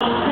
you